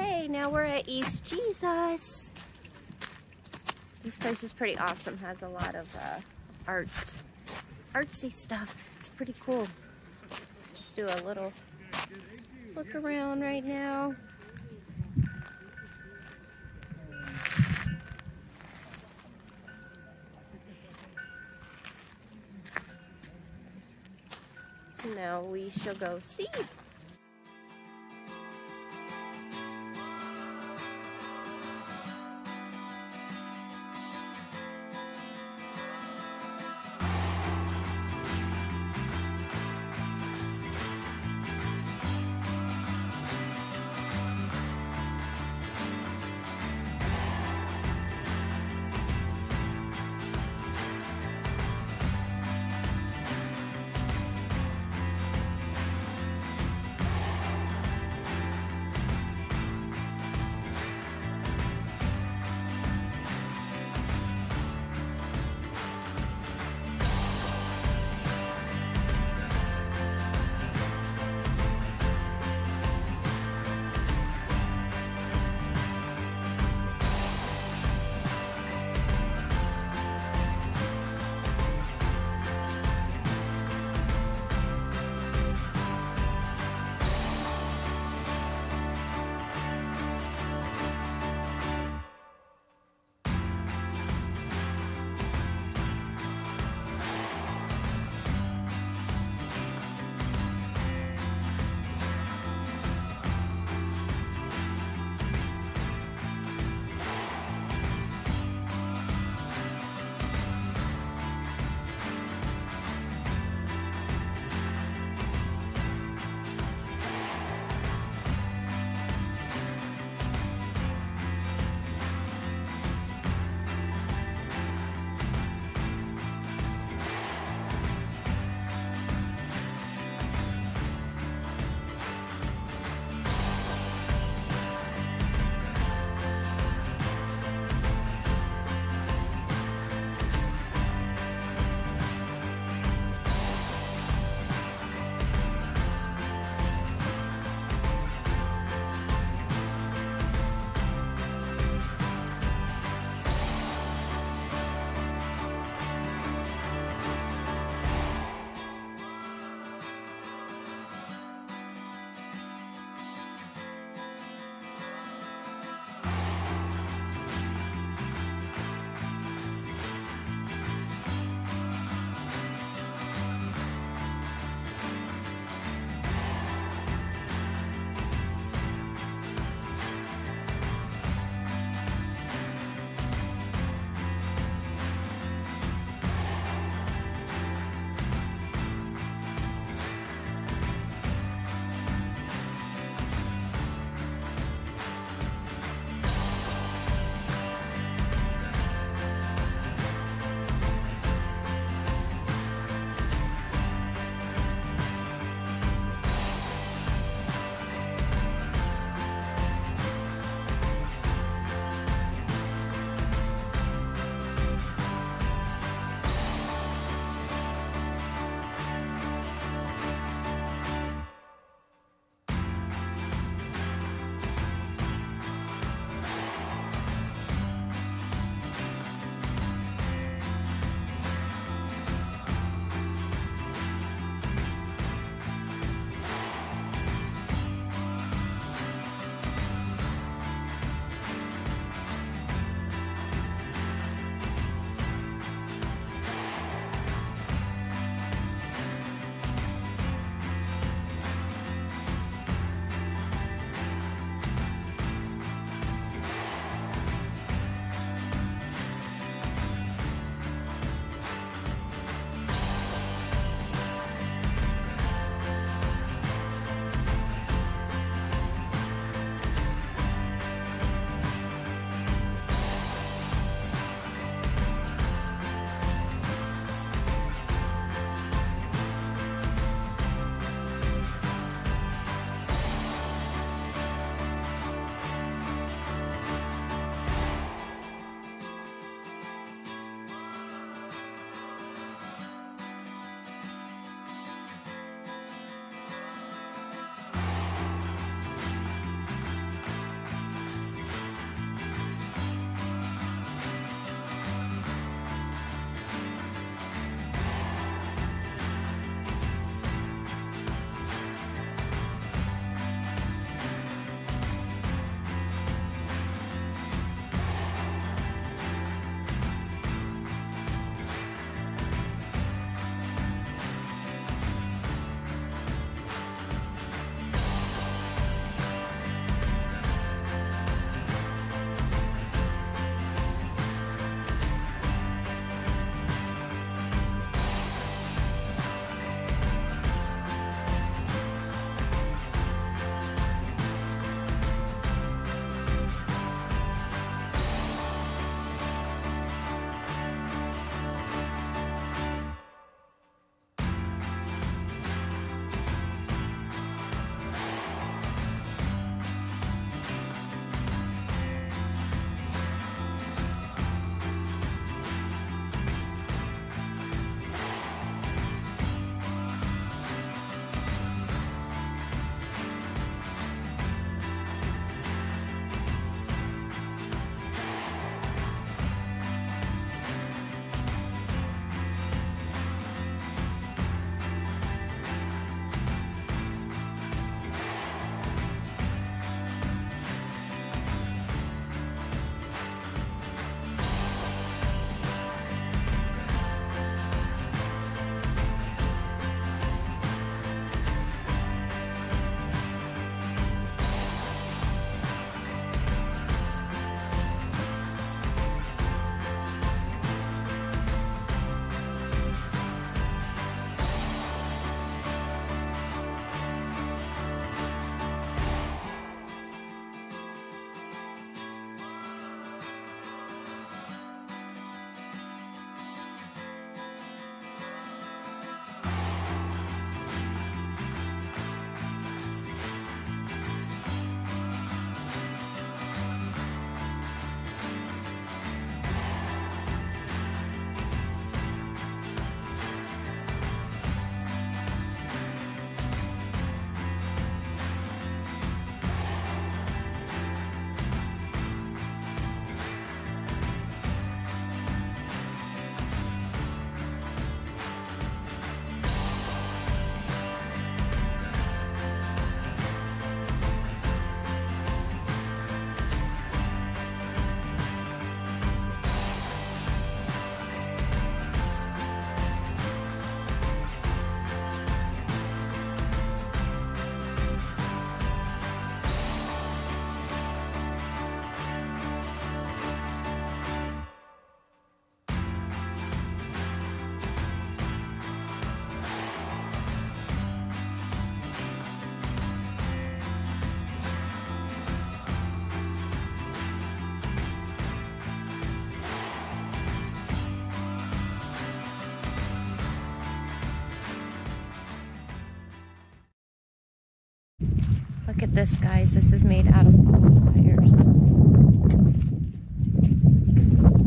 Okay, now we're at East Jesus. This place is pretty awesome. Has a lot of uh, art, artsy stuff. It's pretty cool. Just do a little look around right now. So now we shall go see. Look at this, guys. This is made out of ball tires.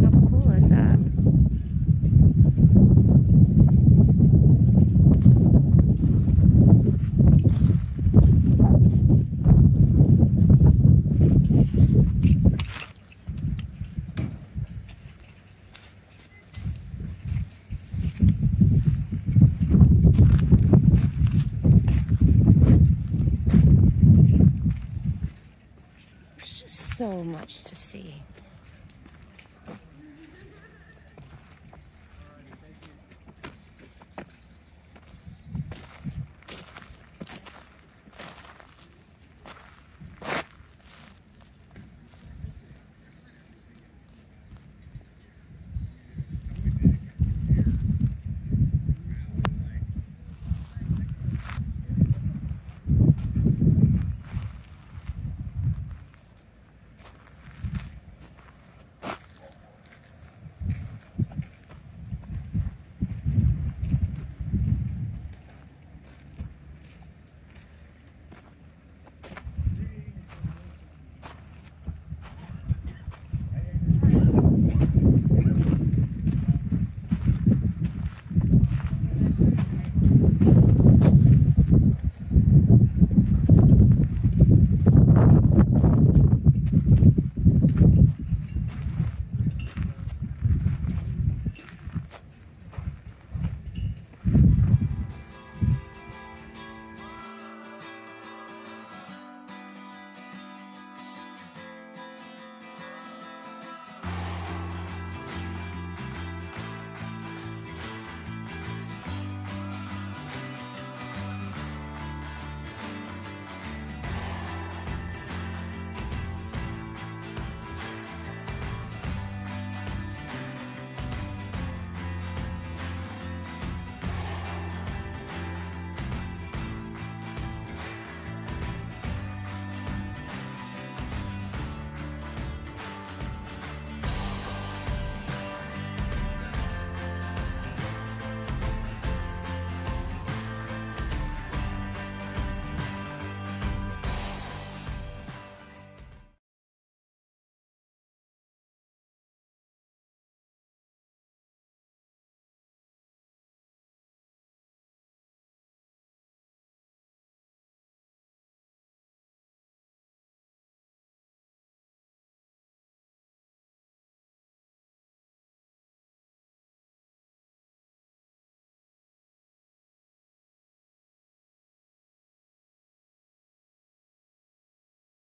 How cool is that? There's just so much to see.